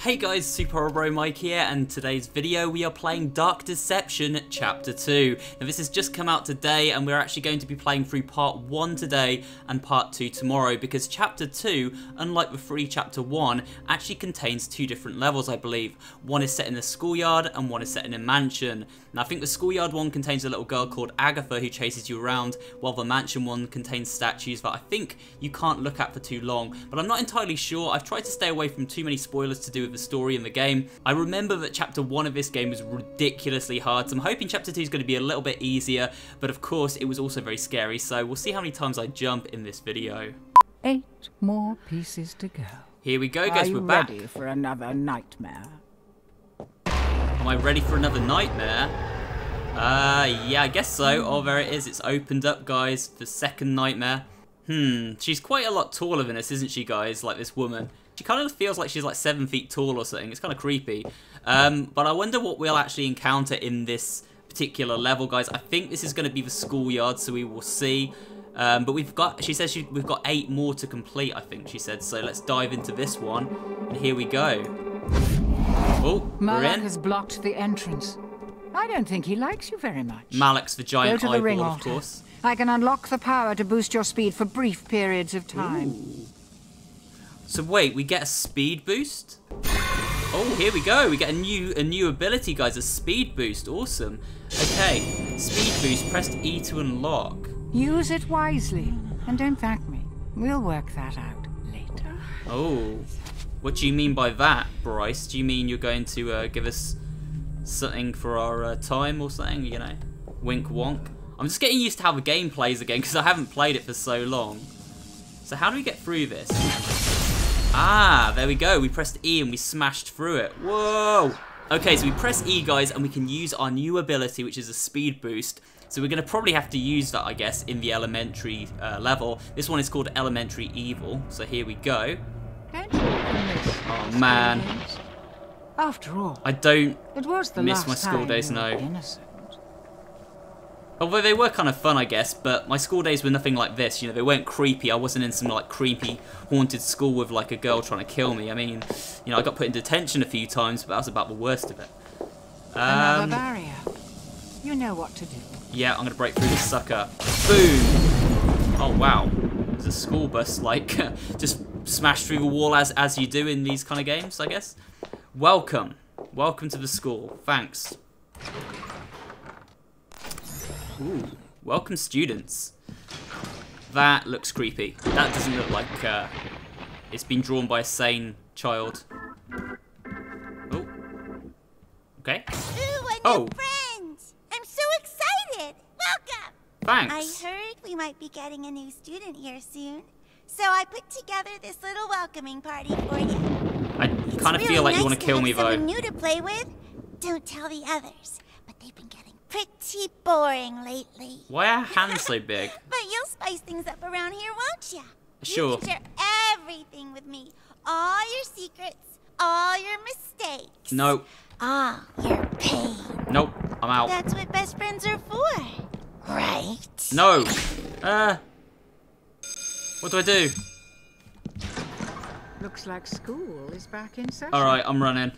Hey guys, Super Bro Mike here, and today's video we are playing Dark Deception Chapter 2. Now this has just come out today, and we're actually going to be playing through Part 1 today and Part 2 tomorrow, because Chapter 2, unlike the free Chapter 1, actually contains two different levels, I believe. One is set in the schoolyard, and one is set in a mansion. Now I think the schoolyard one contains a little girl called Agatha who chases you around, while the mansion one contains statues that I think you can't look at for too long, but I'm not entirely sure. I've tried to stay away from too many spoilers to do the story in the game. I remember that chapter 1 of this game was ridiculously hard, so I'm hoping chapter 2 is going to be a little bit easier, but of course it was also very scary, so we'll see how many times I jump in this video. Eight more pieces to go. Here we go guys, Are you we're back. ready for another nightmare? Am I ready for another nightmare? Uh, yeah, I guess so. Oh, there it is. It's opened up, guys. The second nightmare. Hmm, she's quite a lot taller than us, isn't she, guys? Like this woman. She kind of feels like she's like seven feet tall or something. It's kind of creepy. Um, but I wonder what we'll actually encounter in this particular level, guys. I think this is going to be the schoolyard, so we will see. Um, but we've got, she says she, we've got eight more to complete, I think she said. So let's dive into this one. And here we go. Oh, Malak has blocked the entrance. I don't think he likes you very much. Malak's the Go giant to the ring eyeball, of course. I can unlock the power to boost your speed for brief periods of time. So wait, we get a speed boost? Oh, here we go. We get a new a new ability, guys. A speed boost. Awesome. Okay, speed boost. Press E to unlock. Use it wisely, and don't thank me. We'll work that out later. Oh, what do you mean by that, Brice? Do you mean you're going to uh, give us something for our uh, time or something? You know, wink wonk. I'm just getting used to how the game plays again because I haven't played it for so long. So how do we get through this? Ah, there we go. We pressed E and we smashed through it. Whoa! Okay, so we press E, guys, and we can use our new ability, which is a speed boost. So we're going to probably have to use that, I guess, in the elementary uh, level. This one is called Elementary Evil. So here we go. Don't you miss Oh, man. After all, I don't it was the miss my school days, no. innocent. Although they were kind of fun, I guess, but my school days were nothing like this. You know, they weren't creepy. I wasn't in some like creepy haunted school with like a girl trying to kill me. I mean, you know, I got put in detention a few times, but that was about the worst of it. Another Um, barrier. You know what to do. yeah, I'm gonna break through this sucker. Boom! Oh wow, there's a school bus like just smash through the wall as as you do in these kind of games, I guess. Welcome, welcome to the school. Thanks. Ooh, welcome students. That looks creepy. That doesn't look like uh, it's been drawn by a sane child. Oh. Okay. Ooh, a Oh. new friend! I'm so excited! Welcome! Thanks. I heard we might be getting a new student here soon. So I put together this little welcoming party for you. I kind of really feel like you want to kill me though. new to play with. Don't tell the others, but they've been getting pretty boring lately. Why are hands so big? But you'll spice things up around here, won't ya? Sure. You can share everything with me. All your secrets, all your mistakes. No, All your pain. nope, I'm out. That's what best friends are for. Right? No. Uh. What do I do? Looks like school is back in session. Alright, I'm running.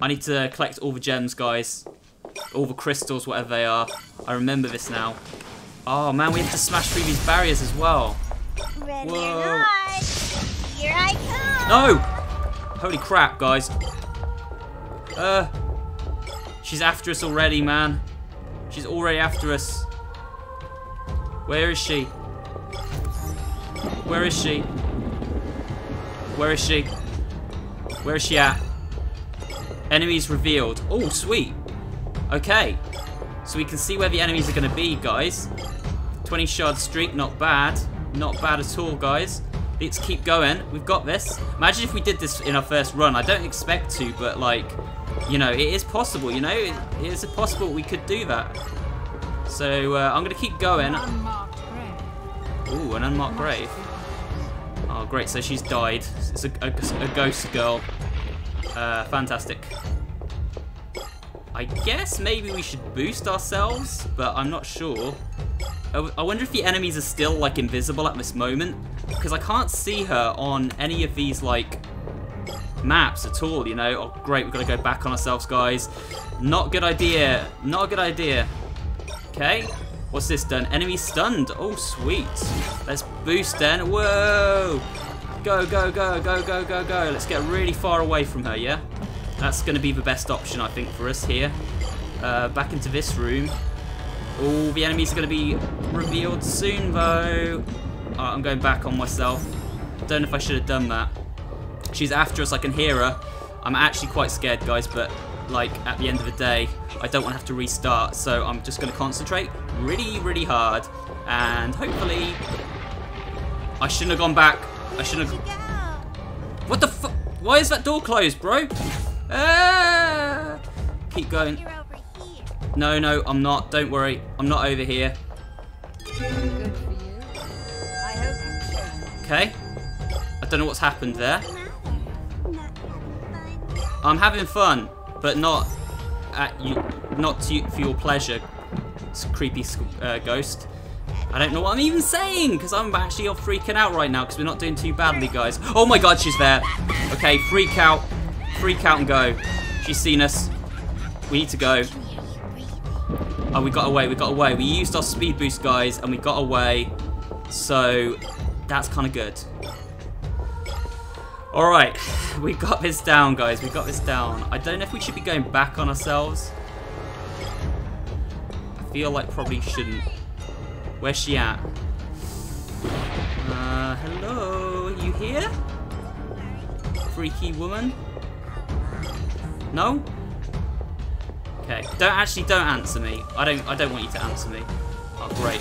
I need to collect all the gems, guys. All the crystals, whatever they are. I remember this now. Oh man, we have to smash through these barriers as well. Ready Whoa. here I come. No! Holy crap, guys. Uh. She's after us already, man. She's already after us. Where is she? Where is she? Where is she? Where is she at? Enemies revealed. Oh, sweet. Okay. So we can see where the enemies are going to be, guys. 20 shard streak, not bad. Not bad at all, guys. Let's keep going. We've got this. Imagine if we did this in our first run. I don't expect to, but like, you know, it is possible, you know? It, it is possible we could do that. So uh, I'm going to keep going. Ooh, an unmarked grave. Oh, great. So she's died. It's a, a, a ghost girl. Uh, fantastic. I guess maybe we should boost ourselves, but I'm not sure. I, wonder if the enemies are still, like, invisible at this moment. Because I can't see her on any of these, like, maps at all, you know. Oh, great, we've got to go back on ourselves, guys. Not a good idea. Not a good idea. Okay. What's this done? Enemy stunned. Oh, sweet. Let's boost then. Whoa. Go, go, go, go, go, go, go. Let's get really far away from her, yeah? That's going to be the best option, I think, for us here. Uh, back into this room. Oh, the enemies are going to be revealed soon, though. I'm going back on myself. Don't know if I should have done that. She's after us, I can hear her. I'm actually quite scared, guys, but like at the end of the day, I don't want to have to restart, so I'm just going to concentrate really, really hard, and hopefully, I shouldn't have gone back. I shouldn't have. What the fuck? Why is that door closed, bro? Ah! Keep going. You're over here. No, no, I'm not. Don't worry. I'm not over here. Good for you. I hope you change. Okay. I don't know what's happened there. What's the matter? Not having fun. I'm having fun, but not at you, not to, for your pleasure, creepy uh, ghost. I don't know what I'm even saying because I'm actually all freaking out right now because we're not doing too badly, guys. Oh my God, she's there. Okay, freak out, freak out and go. She's seen us. We need to go. Oh, we got away. We got away. We used our speed boost, guys, and we got away. So that's kind of good. All right, we got this down, guys. We got this down. I don't know if we should be going back on ourselves. I feel like probably shouldn't. Where's she at? Uh, hello, you here? Freaky woman? No? Okay. Don't actually don't answer me. I don't I don't want you to answer me. Oh great.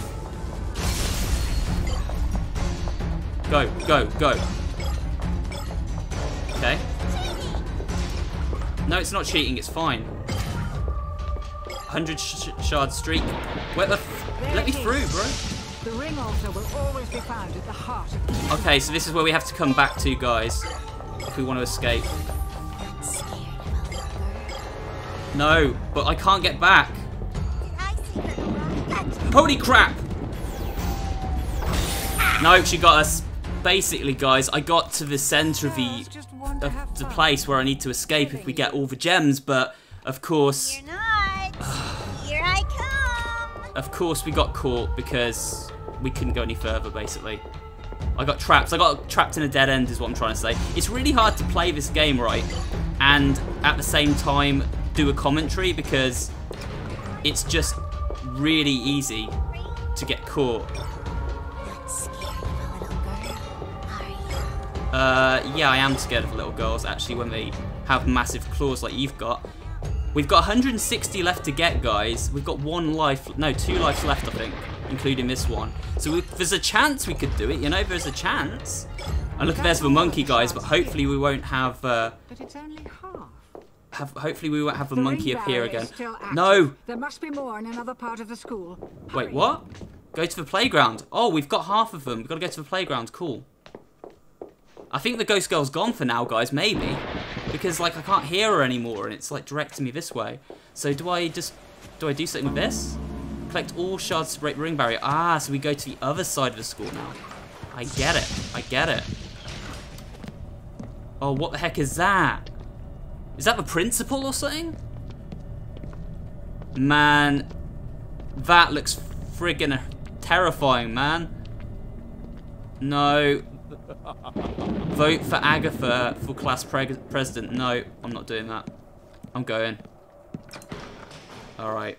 Go, go, go. Okay. No, it's not cheating, it's fine. 100 sh shard streak. Where the f Let me through, bro. The ring altar will always be found at the heart of Okay, so this is where we have to come back to, guys. If we want to escape. No, but I can't get back. Did I see her wrong? Gotcha. Holy crap! No, she got us. Basically, guys, I got to the center of the, Girls just want to have of the place where I need to escape if we get all the gems, but of course, You're not. Here I come. of course we got caught because we couldn't go any further, basically. I got trapped. I got trapped in a dead end is what I'm trying to say. It's really hard to play this game right and at the same time do a commentary because it's just really easy to get caught. Uh, yeah, I am scared of little girls actually when they have massive claws like you've got. We've got 160 left to get, guys. We've got one life, no, two lives left, I think, including this one. So we, there's a chance we could do it, you know, there's a chance. And look, there's the monkey, guys, but hopefully we won't have, uh, But it's only half. Have hopefully we won't have the The monkey appear again. No! There must be more in another part of the school. Wait, what? Go to the playground. Oh, we've got half of them. We've got to go to the playground. Cool. I think the ghost girl's gone for now, guys. Maybe. Because, like, I can't hear her anymore, and it's, like, directing me this way. So do I just... Do I do something with this? Collect all shards to break the ring barrier. Ah, so we go to the other side of the school now. I get it. I get it. Oh, what the heck is that? Is that the principal or something? Man, that looks friggin' terrifying, man. No. Vote for Agatha for class pre president. No, I'm not doing that. I'm going. Alright.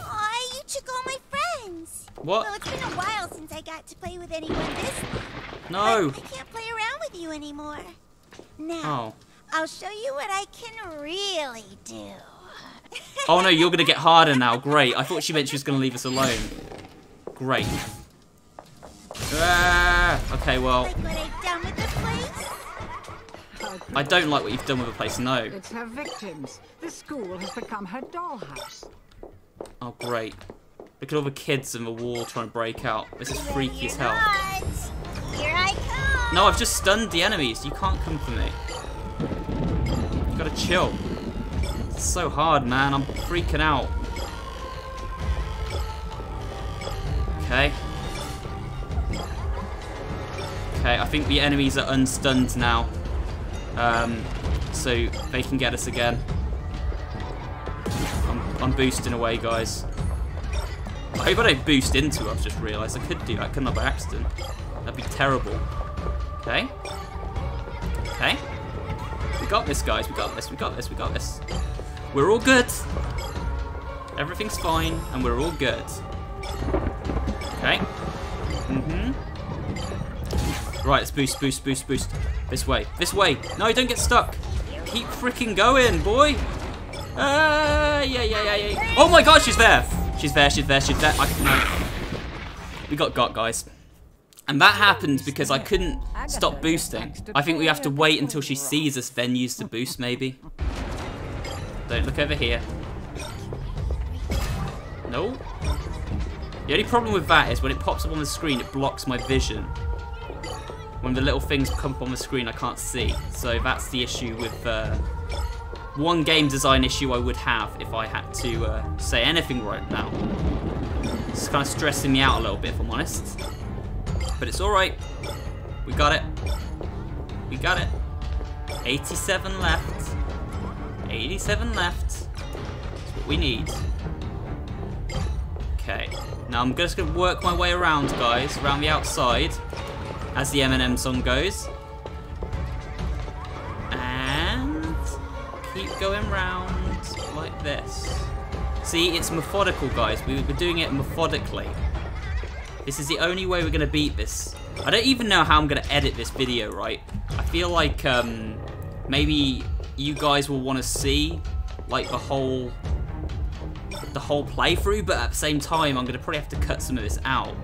Aw, you took all my friends. What? Well, it's been a while since I got to play with anyone this. No. But I can't play around with you anymore. Now, Oh. I'll show you what I can really do. Oh no, you're gonna get harder now. Great. I thought she meant she was gonna leave us alone. Great. Ah, okay, well, Like what I've done with the place? I don't like what you've done with the place. No. It's her victims. The school has become her dollhouse. Oh, great. Look at all the kids in the wall trying to break out. This is freaky as hell. No, I've just stunned the enemies. You can't come for me. You gotta chill. It's so hard, man. I'm freaking out. Okay. Okay, I think the enemies are unstunned now. Um, so they can get us again. I'm, I'm boosting away, guys. I hope I don't boost into it, I've just realised. I could do that, couldn't I, by accident? That'd be terrible. Okay. Okay. We got this, guys. We got this, we got this, we got this. We're all good. Everything's fine, and we're all good. Okay. Mm-hmm. Right, let's boost, boost, boost, boost. This way, this way. No, don't get stuck. Keep freaking going, boy. Uh, yeah, yeah, yeah, yeah. Oh my god, she's there. She's there, she's there, she's there. I, no. We got got, guys. And that happened because I couldn't stop boosting. I think we have to wait until she sees us, then use the boost, maybe. Don't look over here. No. The only problem with that is when it pops up on the screen, it blocks my vision. When the little things come up on the screen, I can't see. So that's the issue with uh, one game design issue I would have if I had to uh, say anything right now. It's kind of stressing me out a little bit, if I'm honest. But it's alright. We got it. We got it. 87 left. 87 left. That's what we need. Okay. Now I'm just going to work my way around, guys, around the outside, as the Eminem song goes. And keep going round like this. See, it's methodical, guys. We we're doing it methodically. This is the only way we're going to beat this. I don't even know how I'm going to edit this video, right? I feel like um, maybe you guys will want to see like the whole the whole playthrough, but at the same time, I'm going to probably have to cut some of this out.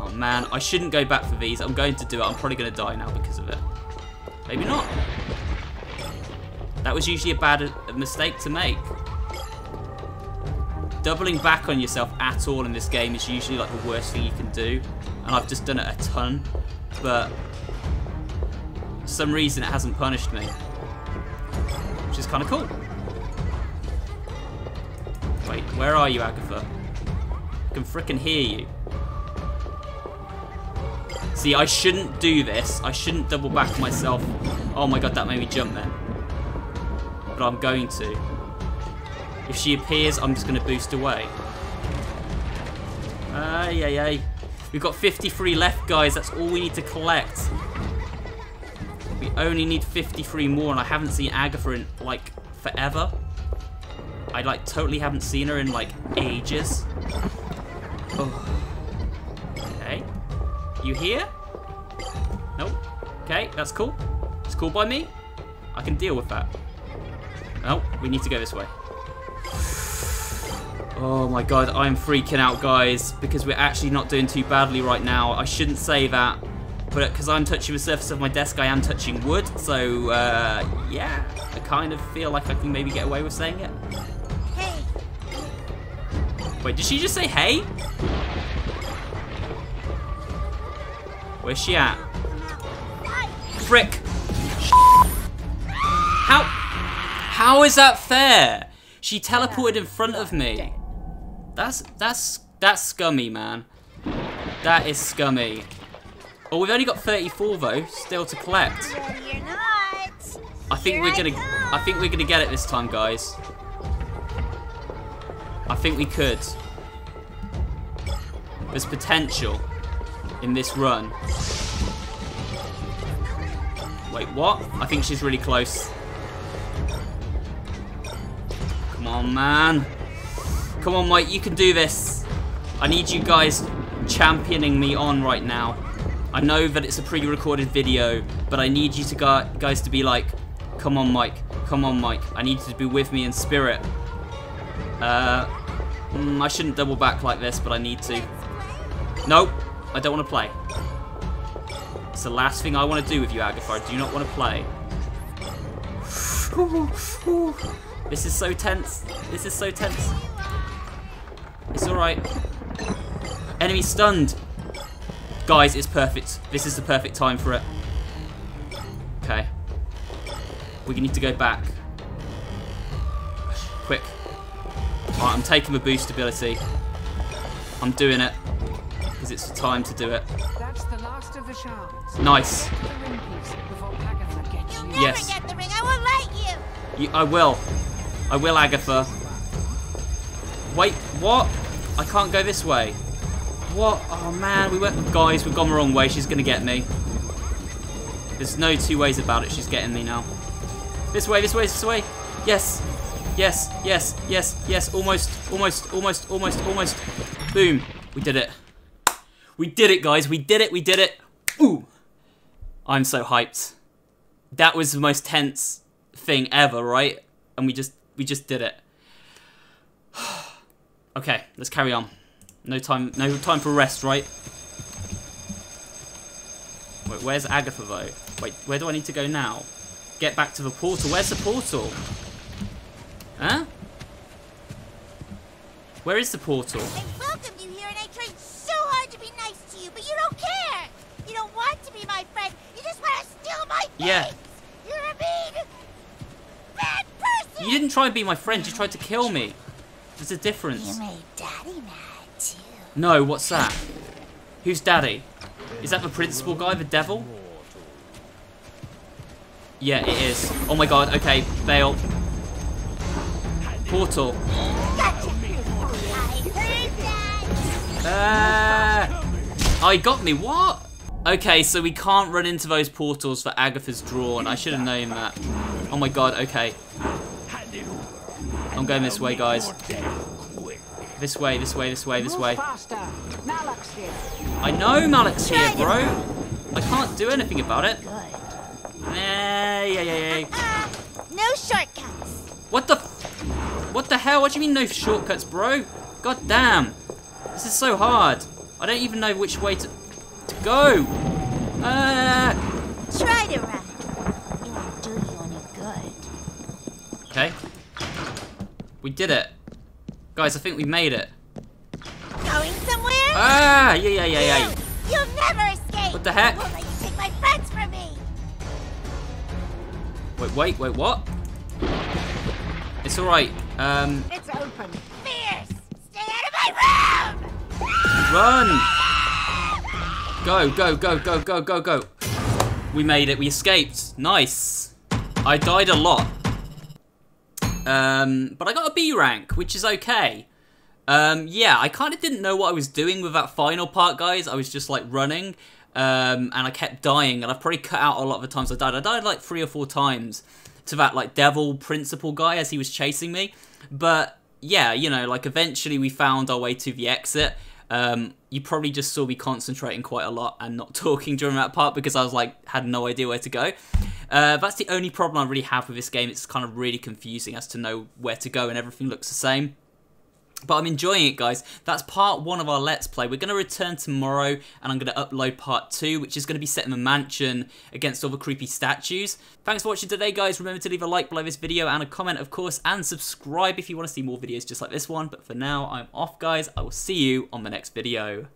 Oh man, I shouldn't go back for these. I'm going to do it. I'm probably going to die now because of it. Maybe not. That was usually a bad mistake to make. Doubling back on yourself at all in this game is usually like the worst thing you can do. And I've just done it a ton. But for some reason it hasn't punished me. Which is kind of cool. Wait, where are you, Agatha? I can fricking hear you. See, I shouldn't do this. I shouldn't double back myself. Oh my god, that made me jump then. But I'm going to. If she appears, I'm just going to boost away. Ay, ay, ay. We've got 53 left, guys. That's all we need to collect. We only need 53 more, and I haven't seen Agatha in, like, forever. I like totally haven't seen her in like ages. Oh. Okay. You here? Nope. Okay, that's cool. It's cool by me. I can deal with that. Oh, we need to go this way. Oh my god, I'm freaking out, guys, because we're actually not doing too badly right now. I shouldn't say that, but because I'm touching the surface of my desk, I am touching wood, so, uh, yeah, I kind of feel like I can maybe get away with saying it. Wait, did she just say hey? Where's she at? Frick! How? How is that fair? She teleported in front of me. That's that's that's scummy, man. That is scummy. Oh, we've only got 34 though, still to collect. I think we're gonna I think we're gonna get it this time, guys. I think we could. There's potential in this run. Wait, what? I think she's really close. Come on, man. Come on, Mike, you can do this. I need you guys championing me on right now. I know that it's a pre-recorded video, but I need you to guys to be like, come on, Mike. Come on, Mike. I need you to be with me in spirit. Uh, mm, I shouldn't double back like this, but I need to. Nope, I don't want to play. It's the last thing I want to do with you, Agatha. I do not want to play. This is so tense. This is so tense. It's alright. Enemy stunned. Guys, it's perfect. This is the perfect time for it. Okay. We need to go back. Quick. Alright, I'm taking the boost ability. I'm doing it. Because it's the time to do it. That's the last of the shards. Nice. The ring piece before Agatha gets never Yes. get the ring. I won't let you. You, I will. I will, Agatha. Wait, what? I can't go this way. What? Oh man, we went. Guys, we've gone the wrong way. She's gonna get me. There's no two ways about it. She's getting me now. This way, this way, this way. Yes. Yes, yes, yes, yes. Almost, almost, almost, almost, almost. Boom. We did it. We did it, guys. We did it. We did it. Ooh. I'm so hyped. That was the most tense thing ever, right? And we just we just did it. okay, let's carry on. No time no time for rest, right? Wait, where's Agatha though? Wait, where do I need to go now? Get back to the portal. Where's the portal? Huh? Where is the portal? I welcomed you here and I tried so hard to be nice to you, but you don't care. You don't want to be my friend. You just want to steal my things. Yeah. You're a mean, bad person. You didn't try and be my friend, you tried to kill me. There's a difference. You made Daddy mad too. No, what's that? Who's daddy? Is that the principal guy, the devil? Yeah, it is. Oh my god, okay, bail. Portal. Gotcha. I heard. Ah! Oh, he got me, what? Okay, so we can't run into those portals that Agatha's drawn. I should have known that. Oh my god, okay. I'm going this way, guys. This way, this way, this way, this way. faster. Malak's here. I know Malak's here, bro. I can't do anything about it. Good. Yeah, yeah, yeah. Uh, no shortcuts. What the? f- What the hell? What do you mean no shortcuts, bro? God damn. This is so hard. I don't even know which way to, to go. Ah. Try to run. We did it. Guys, I think we made it. Going somewhere? Ah, yeah, yeah, yeah, yeah. You, you'll never escape. What the heck? Won't let you take my friends from me. Wait, wait, wait, what? It's alright. Um, It's open. Fierce. Stay out of my room. run! Go, go, go, go, go, go, go. We made it. We escaped. Nice. I died a lot. Um, but I got a B rank, which is okay. Um, yeah, I kind of didn't know what I was doing with that final part, guys. I was just like running, um, and I kept dying, and I've probably cut out a lot of the times I died. I died like three or four times to that like devil principal guy as he was chasing me. But yeah, you know, like eventually we found our way to the exit. Um, you probably just saw me concentrating quite a lot and not talking during that part because I was like had no idea where to go. Uh, that's the only problem I really have with this game. It's kind of really confusing as to know where to go and everything looks the same. But I'm enjoying it, guys. That's part one of our Let's Play. We're going to return tomorrow, and I'm going to upload part two, which is going to be set in a mansion against all the creepy statues. Thanks for watching today, guys. Remember to leave a like below this video and a comment, of course, and subscribe if you want to see more videos just like this one. But for now, I'm off, guys. I will see you on the next video.